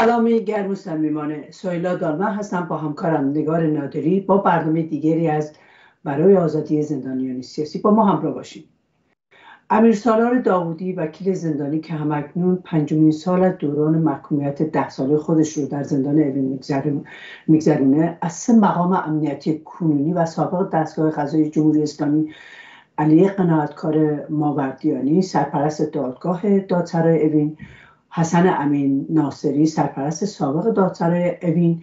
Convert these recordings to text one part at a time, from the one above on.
سلامی گرم و صمیمانه. سویلا دالمه هستم با همکارم. نگار نادری با برنامه دیگری از برای آزادی زندانیان سیاسی با ما همراه باشیم امیر سالار داوودی وکیل زندانی که همکنون پنجمین سال از دوران محکومیت ده ساله خودش رو در زندان اوین میگذرونه از سه مقام امنیتی کنونی و سابق دستگاه قضایی جمهوری اسلامی علی قناعتکار ماوردیانی سرپرست دادگاه دادسرای اوین حسن امین ناصری سرپرست سابق دادسرای اوین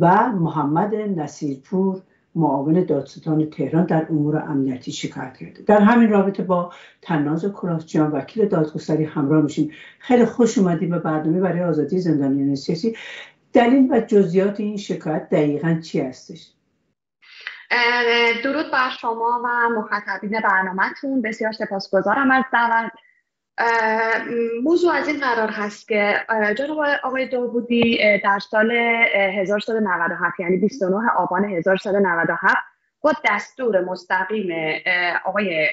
و محمد نصیرپور معاون دادستان تهران در امور امنیتی شکایت کرده. در همین رابطه با تناز کلاسجیان وکیل دادگستری همراه میشیم. خیلی خوش اومدیم به برنامه برای آزادی زندانیان سیاسی. دلیل و جزئیات این شکایت دقیقا چی هستش؟ درود بر شما و مخاطبین برنامهتون. بسیار سپاسگزارم از دعوت. موضوع از این قرار هست که جناب آقای داوودی در سال 1197 یعنی 29 آبان 1197 با دستور مستقیم آقای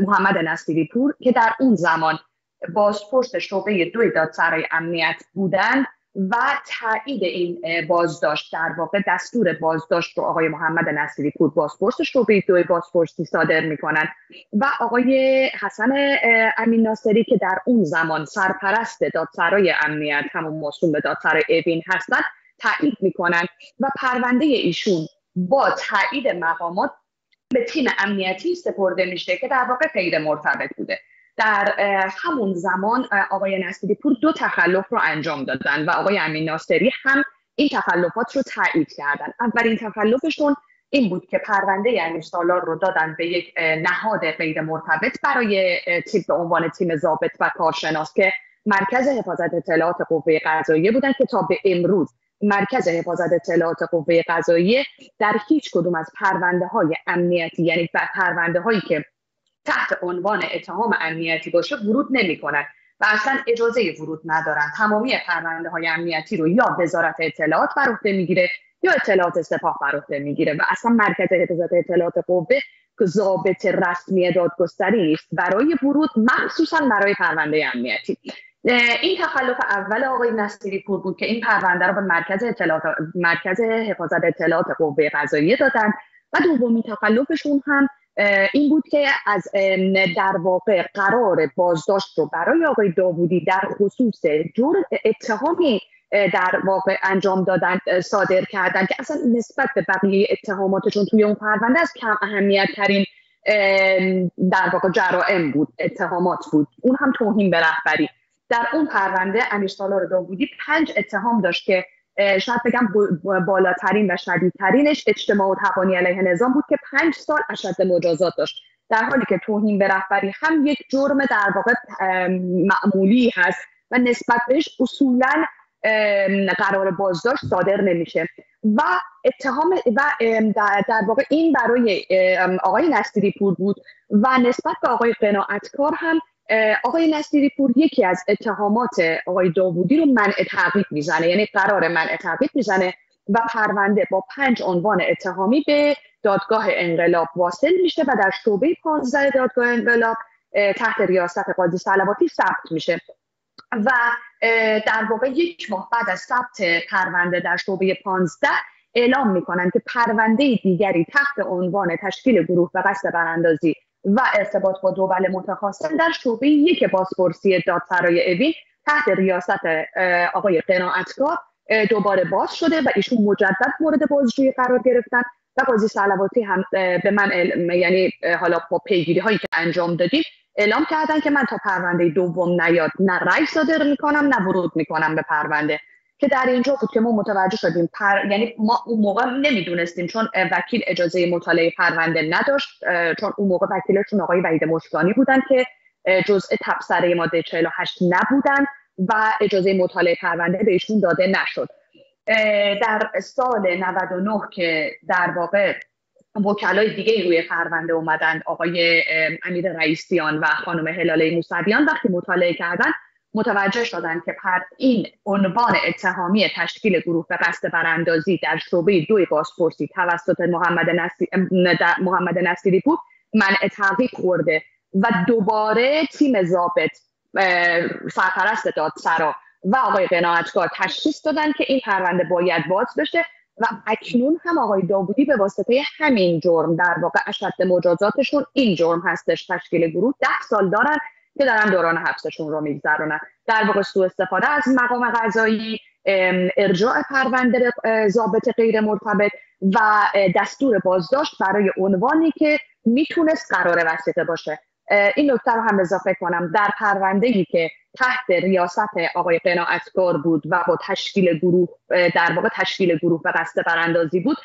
محمد نصیری پور که در اون زمان بازپرس شعبه دوی دادسرای امنیت بودند و تایید این بازداشت در واقع دستور بازداشت رو آقای محمد نصیری پور بازپرس شعبه دو بازپرسی صادر می‌کنن. و آقای حسن امین ناصری که در اون زمان سرپرست دادسرای امنیت همون موسوم به دادسرای اوین هستند تایید می‌کنن و پرونده ایشون با تایید مقامات به تیم امنیتی سپرده میشه که در واقع غیر مرتبط بوده. در همون زمان آقای نصیری پور دو تخلف رو انجام دادن و آقای امین ناصری هم این تخلفات رو تایید کردن. اولین تخلفشون این بود که پرونده امیر سالار رو دادن به یک نهاد غیر مرتبط برای تیم به عنوان تیم ضابط و کارشناس که مرکز حفاظت اطلاعات قوه قضاییه بودن که تا به امروز مرکز حفاظت اطلاعات قوه قضاییه در هیچ کدوم از پرونده های امنیتی یعنی پرونده هایی که تحت عنوان اتهام امنیتی باشه ورود نمی‌کنن و اصلا اجازه ورود ندارن. تمامی پرونده های امنیتی رو یا وزارت اطلاعات بر عهده می‌گیره یا اطلاعات سپاه بر عهده می‌گیره و اصلا مرکز حفاظت اطلاعات قوه ضابط رسمی دادگستری است برای ورود مخصوصا برای پرونده امنیتی. این تخلف اول آقای نصیری پور بود که این پرونده رو به مرکز اطلاعات مرکز حفاظت اطلاعات قوه قضاییه دادن و دومین تخلفشون هم این بود که از در واقع قرار بازداشت رو برای آقای داوودی در خصوص جور اتهامی در واقع انجام دادن صادر کردن که اصلا نسبت به بقیه اتهاماتشون توی اون پرونده از کم اهمیت ترین در واقع جرائم بود اتهامات بود. اون هم توهین به رهبری. در اون پرونده امیر سالار داوودی پنج اتهام داشت که شاید بگم بالاترین و شدیدترینش اجتماع و تبانی علیه نظام بود که پنج سال اشد مجازات داشت. در حالی که توهین به رهبری هم یک جرم در واقع معمولی هست و نسبت بهش اصولا قرار بازداشت صادر نمیشه. و اتهام و در واقع این برای آقای نصیری پور بود و نسبت به آقای قناعتکار هم آقای نصیری پور یکی از اتهامات آقای داوودی رو منع تعقیب می‌زنه یعنی قرار منع تعقیب می‌زنه و پرونده با پنج عنوان اتهامی به دادگاه انقلاب واصل میشه و در شعبه 15 دادگاه انقلاب تحت ریاست قاضی سلواتی ثبت میشه. و در واقع یک ماه بعد از ثبت پرونده در شعبه 15 اعلام می‌کنن که پرونده دیگری تحت عنوان تشکیل گروه و قصد براندازی و ارتباط با دول متخاصم در شعبه یک بازپرسی دادسرای اوین تحت ریاست آقای قناعتکار دوباره باز شده و ایشون مجدد مورد بازجویی قرار گرفتن و قاضی سلواتی هم به من یعنی حالا با پیگیری هایی که انجام دادیم اعلام کردن که من تا پرونده دوم نیاد نه رأی صادر می‌کنم نه ورود می‌کنم به پرونده. که در اینجا بود که ما متوجه شدیم پر... یعنی ما اون موقع نمی‌دونستیم چون وکیل اجازه مطالعه پرونده نداشت چون اون موقع وکیلشون آقای وحید مشکانی بودن که جزء تبصره ماده 48 نبودن و اجازه مطالعه پرونده بهشون داده نشد. در سال 99 که در واقع وکلای دیگه روی پرونده اومدن آقای امیر رئیسیان و خانم هلاله موسویان وقتی مطالعه کردن متوجه شدن که پر این عنوان اتهامی تشکیل گروه به قصد براندازی در شعبه دوی بازپرسی توسط محمد, نصیر محمد نصیری بود منع تعقیب خورده و دوباره تیم ضابط سرپرست دادسرا و آقای قناعتکار تشخیص دادن که این پرونده باید باز بشه و اکنون هم آقای داوودی به واسطه همین جرم در واقع اشد مجازاتشون این جرم هستش تشکیل گروه ده سال دارن که دارن دوران حبسشون رو میگذرونن. در واقع سوء استفاده از مقام قضایی ارجاع پرونده ضابط غیر مرتبط و دستور بازداشت برای عنوانی که می‌تونست قرار وسیقه باشه. این نکته رو هم اضافه کنم. در پرونده که تحت ریاست آقای قناعتکار بود و با تشکیل گروه در واقع تشکیل گروه و قصد براندازی بود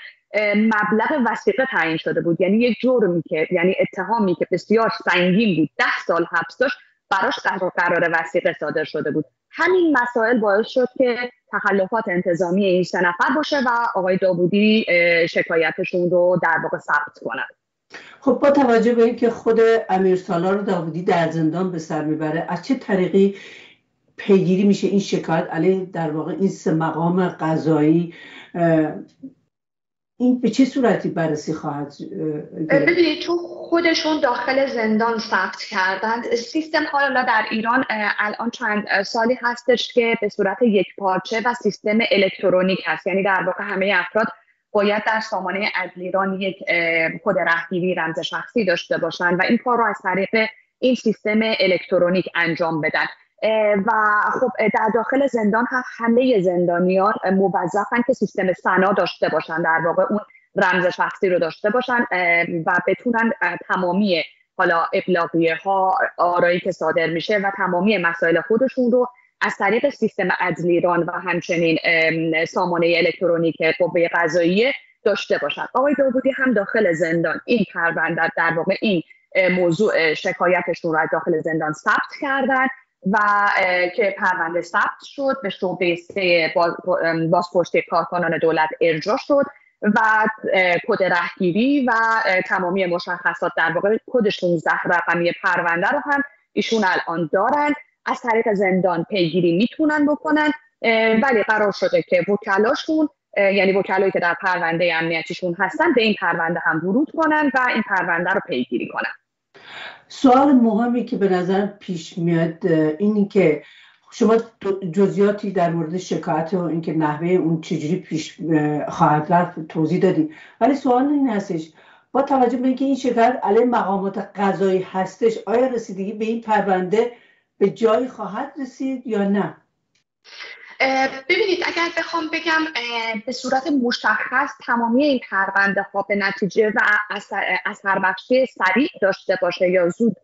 مبلغ وسیقه تعیین شده بود. یعنی یک جرمی که یعنی اتهامی که بسیار سنگین بود. ده سال حبس داشت براش قرار وسیقه صادر شده بود. همین مسائل باعث شد که تخلفات انتظامی این سه نفر باشه و آقای داوودی شکایتشون رو در واقع ثبت کنند خب با توجه به اینکه خود امیر سالار داوودی در زندان به سر می‌بره از چه طریقی پیگیری میشه این شکایت؟ علیه در واقع این سه مقام قضایی این به چه صورتی بررسی خواهد ببینید چون خودشون داخل زندان ثبت کردند. سیستم حالا در ایران الان چند سالی هستش که به صورت یک پارچه و سیستم الکترونیک هست. یعنی در واقع همه افراد باید در سامانه عدلیران یک کد رهگیری رمز شخصی داشته باشند و این کار رو از طریق این سیستم الکترونیک انجام بدن. و خب در داخل زندان هم همه زندانیان موظفن که سیستم سنا داشته باشن در واقع اون رمز شخصی رو داشته باشن و بتونن تمامی حالا ابلاغیه ها آرایی که صادر میشه و تمامی مسائل خودشون رو از طریق سیستم عدلیران و همچنین سامانه الکترونیک قوه قضاییه داشته باشند آقای داوودی هم داخل زندان این پرونده در واقع این موضوع شکایتشون رو داخل زندان ثبت کردن و که پرونده ثبت شد به شعبه سه بازپرسی کارکنان دولت ارجاع شد و کد رهگیری و تمامی مشخصات در واقع کد 16 رقمی پرونده رو هم ایشون الان دارن. از طریق زندان پیگیری می‌تونن بکنن ولی قرار شده که وکلاشون یعنی وکلایی که در پرونده امنیتیشون هستن به این پرونده هم ورود کنن و این پرونده رو پیگیری کنن. سوال مهمی که به نظر پیش میاد اینی که شما جزیاتی در مورد شکایت و اینکه نحوه اون چجوری پیش خواهد رفت توضیح دادی ولی سوال این هستش با توجه به اینکه این شکایت علیه مقامات قضایی هستش آیا رسیدگی به این پرونده به جایی خواهد رسید یا نه؟ ببینید اگر بخوام بگم به صورت مشخص تمامی این پرونده ها به نتیجه و اثر بخشی سریع داشته باشه یا زود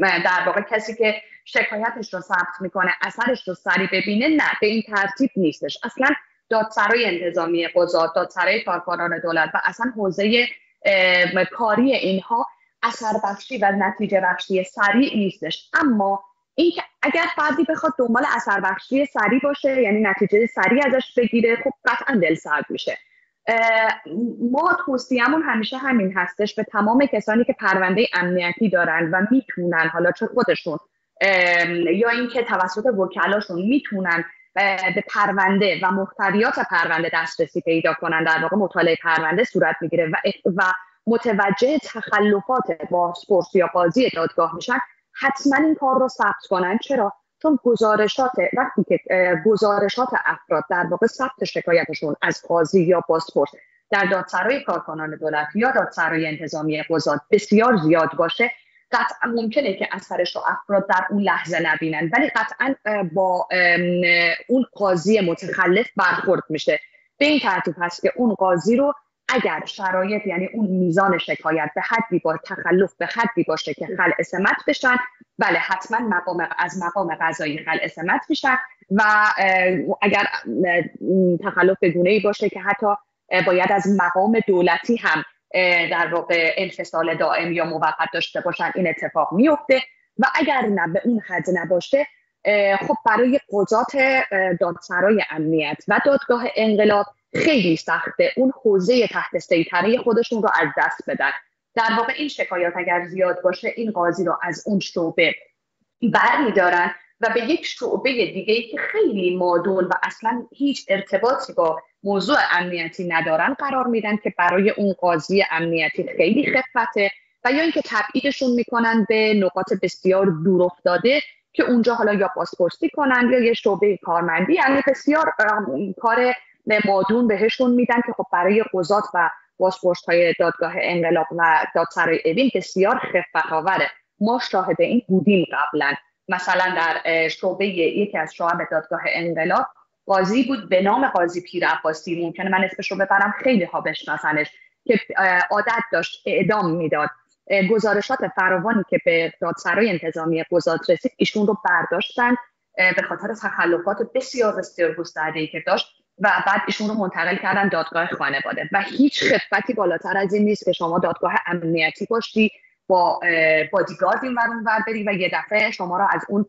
در واقع کسی که شکایتش رو ثبت می‌کنه اثرش رو سریع ببینه نه به این ترتیب نیستش. اصلا دادسرای انتظامی قضات دادسرای کارکنان دولت و اصلا حوزه کاری اینها اثر بخشی و نتیجه بخشی سریع نیستش. اما اینکه اگر فردی بخواد دنبال اثر بخشی سریع باشه یعنی نتیجه سریع ازش بگیره خب قطعا دل سرد میشه ما توصیهمون همیشه همین هستش به تمام کسانی که پرونده امنیتی دارن و می‌تونن حالا چه خودشون یا اینکه توسط وکلاشون می‌تونن به پرونده و محتویات پرونده دسترسی پیدا کنن در واقع مطالعه پرونده صورت می‌گیره و, و متوجه تخلفات بازپرس یا قاضی دادگاه میشن حتما این کار رو ثبت کنن. چرا؟ چون گزارشات وقتی که گزارشات افراد در واقع ثبت شکایتشون از قاضی یا بازپرس در دادسرای کارکنان دولت یا دادسرای انتظامی قضات بسیار زیاد باشه قطعا ممکنه که اثرش رو افراد در اون لحظه نبینن. ولی قطعا با اون قاضی متخلف برخورد میشه. به این ترتیب هست که اون قاضی رو اگر شرایط یعنی اون میزان شکایت به حدی با تخلف به حدی باشه که خل اسمت بشن بله حتما مقام از مقام قضایی خل اسمت میشن و اگر تخلف به گونه ای باشه که حتی باید از مقام دولتی هم در واقع انفصال دائم یا موقت داشته باشن این اتفاق میفته و اگر نه به اون حد نباشه خب برای قضات دادسرای امنیت و دادگاه انقلاب خیلی سخته. اون حوزه تحت سیطره خودشون رو از دست بدن. در واقع این شکایات اگر زیاد باشه این قاضی رو از اون شعبه برمیدارن و به یک شعبه دیگه که خیلی مادون و اصلا هیچ ارتباطی با موضوع امنیتی ندارن قرار میدن که برای اون قاضی امنیتی خیلی خفته و یا اینکه تبعیدشون می‌کنن به نقاط بسیار دور افتاده که اونجا حالا یا بازپرسی کنن یا یه شعبه کارمندی. یعنی بسیار کار مادون بهشون میدن که خب برای قضات و بازپرس های دادگاه انقلاب و دادسرای اوین بسیار خفت آوره ما شاهد این بودیم قبلا. مثلا در شعبه یکی از شعب دادگاه انقلاب قاضی بود به نام قاضی پیر عباسی. ممکنه من اسمش رو ببرم خیلی ها بشناسنش که عادت داشت اعدام می‌داد. گزارشات فراوانی که به دادسرای انتظامی قضات رسید ایشون رو برداشتن به خاطر تخلفات بسیار بسیار گسترده که داشت. و بعد ایشون رو منتقل کردن دادگاه خانواده. و هیچ خفتی بالاتر از این نیست که شما دادگاه امنیتی باشی با بادیگارد این ورون ور بری و یه دفعه شما رو از اون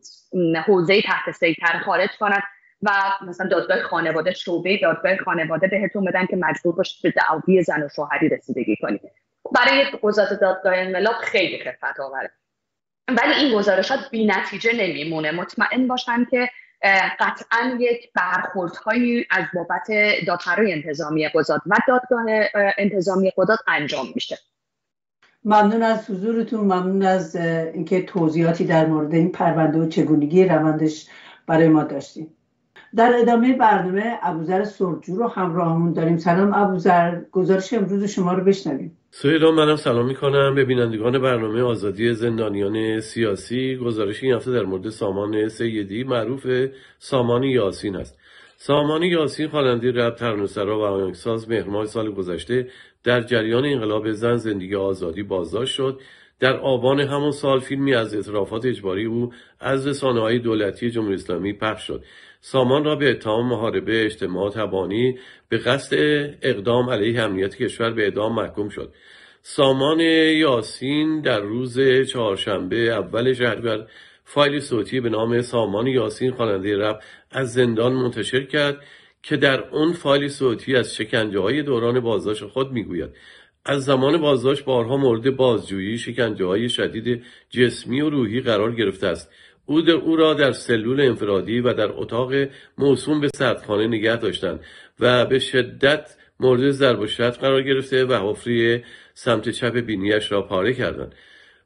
حوزه تحت سیطره خارج کنن و مثلا دادگاه خانواده شعبه دادگاه خانواده بهتون بدن که مجبور باشید به دعوی زن و شوهری رسیدگی کنید. برای قضات دادگاه انقلاب خیلی خفت آوره. ولی این گزارشات بی نتیجه نمیمونه. مطمئن باشم که قطعا یک برخوردهایی از بابت دادسرای انتظامی قضات و دادگاه انتظامی قضات انجام میشه. ممنون از حضورتون ممنون از اینکه توضیحاتی در مورد این پرونده و چگونگی روندش برای ما داشتیم در ادامه برنامه ابوذر سرجو رو همراهمون داریم. سلام ابوذر گزارش امروز شما رو بشنویم. سویدان منم سلام می‌کنم به بینندگان برنامه آزادی زندانیان سیاسی. گزارش این هفته در مورد سامان سیدی معروف سامان یاسین است. سامان یاسین خواننده رب ترانه‌سرا و آهنگساز مهر سال گذشته در جریان انقلاب زن زندگی آزادی بازداشت شد. در آبان همان سال فیلمی از اعترافات اجباری او از رسانه های دولتی جمهوری اسلامی پخش شد. سامان را به اتهام محاربه اجتماع تبانی به قصد اقدام علیه امنیت کشور به اعدام محکوم شد. سامان یاسین در روز چهارشنبه اول شهریور فایل صوتی به نام سامان یاسین خواننده رپ از زندان منتشر کرد که در اون فایل صوتی از شکنجه های دوران بازداشت خود می‌گوید. از زمان بازداشت بارها مورد بازجویی شکنجه های شدید جسمی و روحی قرار گرفته است. او, او را در سلول انفرادی و در اتاق موسوم به سردخانه نگه داشتند و به شدت مورد ضرب و قرار گرفته و حفری سمت چپ بینیش را پاره کردند.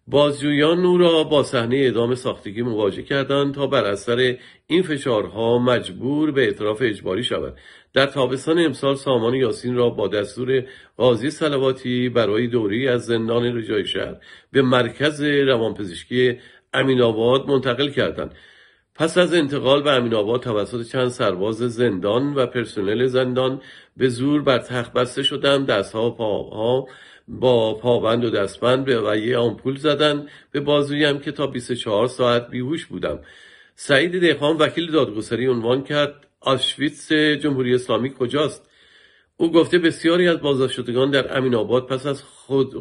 بازجویان او را با صحنه اعدام ساختگی مواجه کردند تا بر اثر این فشارها مجبور به اعتراف اجباری شود. در تابستان امسال سامان یاسین را با دستور قاضی سلواتی برای دوری از زندان رجای شهر به مرکز روانپزشکی امین آباد منتقل کردند. پس از انتقال به امین آباد توسط چند سرباز زندان و پرسنل زندان به زور بر تخت بسته شدند. دستها و پاها با پابند و دستبند به یه آمپول زدن به بازویم که تا 24 ساعت بیهوش بودم. سعید دهقان وکیل دادگستری عنوان کرد آشویتس جمهوری اسلامی کجاست؟ او گفته بسیاری از بازداشتگان در امین آباد پس از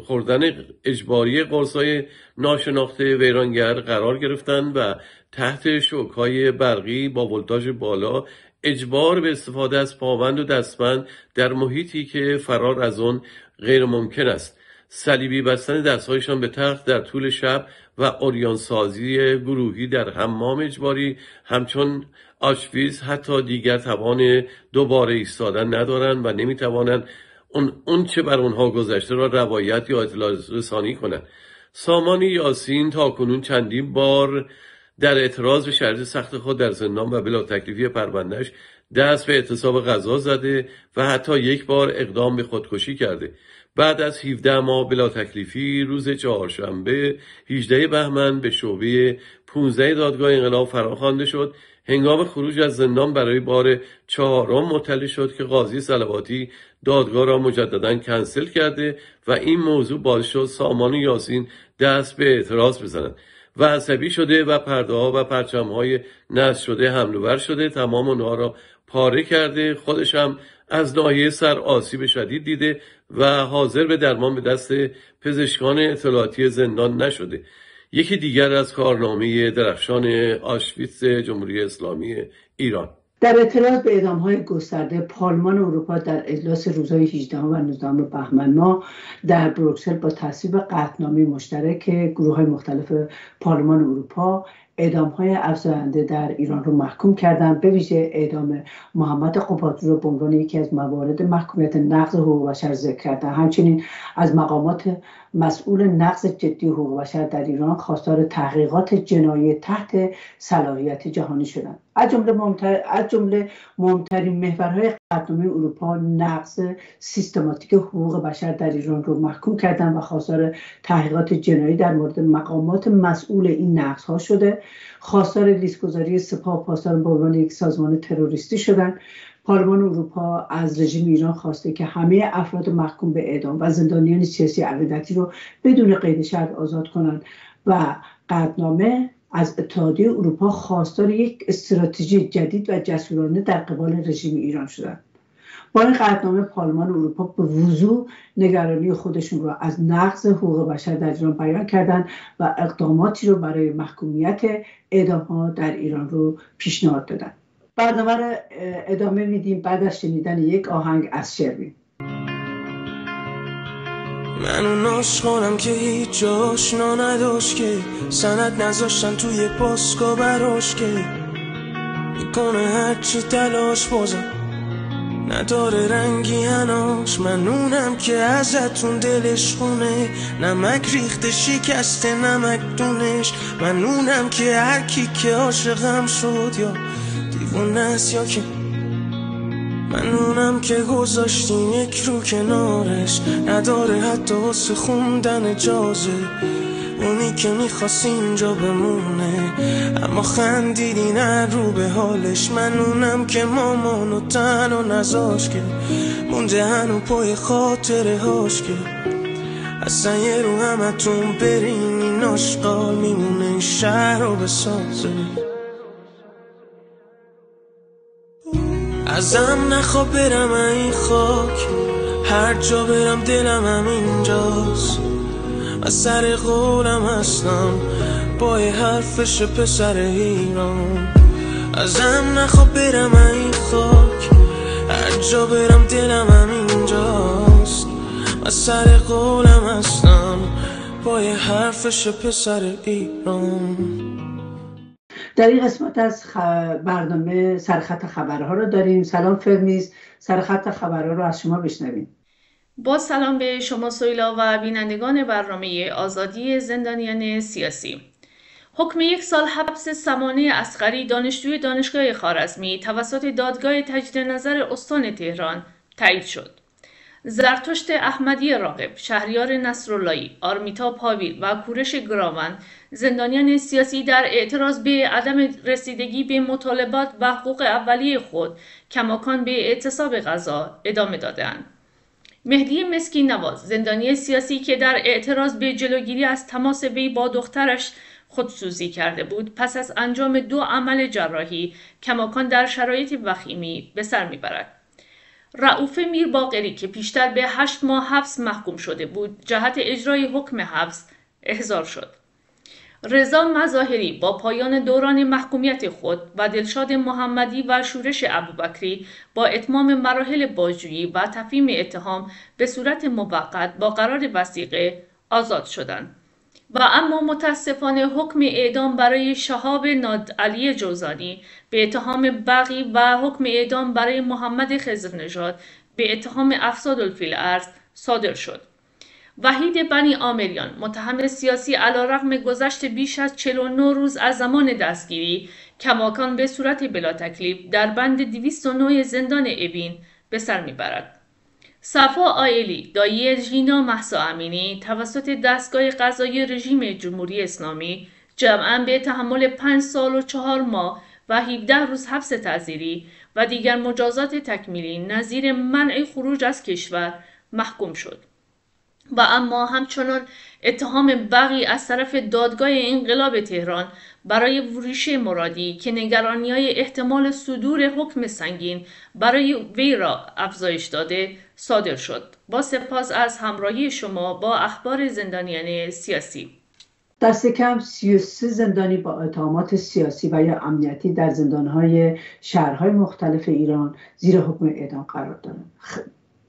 خوردن اجباری قرصای ناشناخته ویرانگر قرار گرفتند و تحت شوکهای برقی با ولتاژ بالا اجبار به استفاده از پاوند و دستبند در محیطی که فرار از آن غیر ممکن است. صلیبی بستن دستهایشان به تخت در طول شب و اوریانسازی گروهی در حمام اجباری همچون آشویز حتی دیگر توان دوباره ایستادن ندارند و نمی‌توانند اون, اون چه بر اونها گذشته را روایت یا اطلاع رسانی کنند. سامان یاسین تا کنون چندین بار در اعتراض به شرط سخت خود در زندان و بلا تکلیفی پروندهش دست به اعتصاب غذا زده و حتی یک بار اقدام به خودکشی کرده. بعد از 17 ماه بلا تکلیفی روز چهارشنبه 18 بهمن به شعبه 15 دادگاه انقلاب فراخوانده شد. هنگام خروج از زندان برای بار چهارم مطلع شد که قاضی سلواتی دادگاه را مجددا کنسل کرده و این موضوع باعث شد سامان یاسین دست به اعتراض بزند. و عصبی شده و پرده ها و پرچم های نصب شده حمل شده تمام اونها را پاره کرده خودش هم از ناحیه سر آسیب شدید دیده و حاضر به درمان به دست پزشکان اطلاعاتی زندان نشده. یکی دیگر از کارنامه درخشان آشویتس جمهوری اسلامی ایران. در اعتراض به اعدام های گسترده پارلمان اروپا در اجلاس روزهای 18 و 19 بهمن ما در بروکسل با تصویب قطعنامه مشترک گروه های مختلف پارلمان اروپا اعدام های افزاینده در ایران رو محکوم کردن به ویژه اعدام محمد قبادلو رو به عنوان یکی از موارد محکومیت نقض حقوق بشر ذکر کردن همچنین از مقامات مسئول نقض جدی حقوق بشر در ایران خواستار تحقیقات جنایی تحت صلاحیت جهانی شدند. از جمله مهمتر از جمله مهمترین محورهای قدنامه اروپا نقض سیستماتیک حقوق بشر در ایران رو محکوم کردن و خواستار تحقیقات جنایی در مورد مقامات مسئول این نقض ها شده. خواستار لیستگذاری سپاه پاسداران به عنوان یک سازمان تروریستی شدن پارلمان اروپا از رژیم ایران خواسته که همه افراد محکوم به اعدام و زندانیان سیاسی عقیدتی رو بدون قید شرط آزاد کنند و قدنامه از اتحادیه اروپا خواستار یک استراتژی جدید و جسورانه در قبال رژیم ایران شدند. با این قدنامه پارلمان اروپا به وضوع نگرانی خودشون را از نقض حقوق بشر در ایران بیان کردند و اقداماتی رو برای محکومیت اعدام ها در ایران رو پیشنهاد دادند. برنامه رو ادامه میدیم بعد از شنیدن یک آهنگ از شروین من اون عاشقانم که هیچ آشنا نداشت که سند نذاشتن توی پاسکا براش که می‌کنه هرچی تلاش بازم. نداره رنگی هناش من اونم که ازتون دلش خونه. نمک ریخته شکسته نمک دونش. من اونم که هر کی که عاشقم شد یا دیوونه است یا که من اونم که گذاشتیم یک رو کنارش. نداره حتی واسه خوندن اجازه اونی که می‌خواست اینجا بمونه. اما خندیدی نه رو به حالش. من اونم که مامانو تن و نزاش که. مونده هنو پای خاطره هاش که. اصلا یه رو همتون برین این آشقال میمونه این شهر رو بسازه. ازم نخواب برم این خاک. هر جا برم دلم هم اینجاست. و سر قولم هستم. با حرفش پسر ایران. ازم نخواب برم این خاک. هر جا برم دلم هم اینجاست. و سر قولم هستم. با حرفش پسر ایران. در این قسمت از برنامه سرخط خبرها رو داریم. سلام فرمیز سرخط خبرها رو از شما بشنویم. با سلام به شما سویلا و بینندگان برنامه آزادی زندانیان سیاسی. حکم یک سال حبس سمانه اسقری دانشجوی دانشگاه خارزمی توسط دادگاه تجدید نظر استان تهران تایید شد. زرتشت احمدی راقب، شهریار نصراللهی، آرمیتا پاویل و کورش گراوند زندانیان سیاسی در اعتراض به عدم رسیدگی به مطالبات و حقوق اولیه خود کماکان به اعتصاب غذا ادامه دادند. مهدی مسکین نواز زندانی سیاسی که در اعتراض به جلوگیری از تماس وی با دخترش خودسوزی کرده بود پس از انجام دو عمل جراحی کماکان در شرایط وخیمی به سر می‌برد رعوف میر باقری که پیشتر به هشت ماه حبس محکوم شده بود جهت اجرای حکم حبس احضار شد رضا مظاهری با پایان دوران محکومیت خود و دلشاد محمدی و شورش ابوبکری با اتمام مراحل بازجویی و تفهیم اتهام به صورت موقت با قرار وسیقه آزاد شدند و اما متاسفانه حکم اعدام برای شهاب ناد علی جوزانی به اتهام بقی و حکم اعدام برای محمد خزرنژاد به اتهام افساد الفیل ارز صادر شد. وحید بنی آمریان متهم سیاسی علا رقم گذشت بیش از 49 روز از زمان دستگیری کماکان به صورت بلا تکلیف در بند 209 زندان ابین به سر می‌برد. صفا آیلی دایی ژینا محسا امینی توسط دستگاه قضایی رژیم جمهوری اسلامی جمعا به تحمل پنج سال و چهار ماه و 17 روز حبس تعذیری و دیگر مجازات تکمیلی نظیر منع خروج از کشور محکوم شد و اما همچنان اتهام بقی از طرف دادگاه انقلاب تهران برای وریشه مرادی که نگرانی های احتمال صدور حکم سنگین برای وی را افزایش داده صادر شد. با سپاس از همراهی شما با اخبار زندانیان سیاسی. دست کم 33 زندانی با اتهامات سیاسی و یا امنیتی در زندانهای شهرهای مختلف ایران زیر حکم اعدام قرار دارند.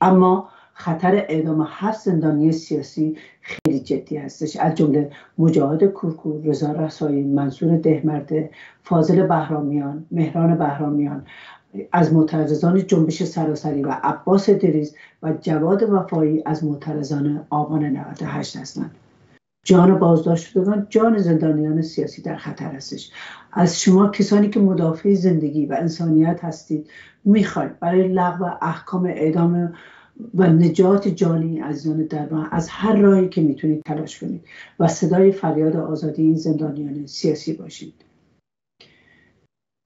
اما خطر اعدام هفت زندانی سیاسی خیلی جدی هستش. از جمله مجاهد کورکور رضا رسایی منصور دهمرده فاضل بهرامیان مهران بهرامیان از معترضان جنبش سراسری و عباس دریز و جواد وفایی از معترضان آبان 98 هستند. جان بازداشت شدگان جان زندانیان سیاسی در خطر هستش. از شما کسانی که مدافع زندگی و انسانیت هستید می‌خواید برای لغو احکام اعدام و نجات جانی عزیزان درمان از هر راهی که می‌تونید تلاش کنید و صدای فریاد آزادی این زندانیان سیاسی باشید.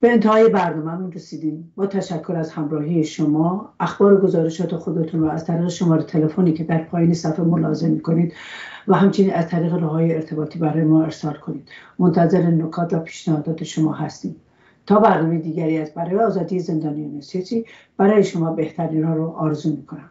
به انتهای برنامهمون رسیدیم. با تشکر از همراهی شما اخبار و گزارشات خودتون رو از طریق شماره تلفنی که در پایین صفحه ملاحظه می‌کنید و همچنین از طریق راههای ارتباطی برای ما ارسال کنید. منتظر نکات و پیشنهادات شما هستیم. تا برنامه دیگری از برای آزادی زندانیان سیاسی برای شما بهترین را رو آرزو می‌کنم.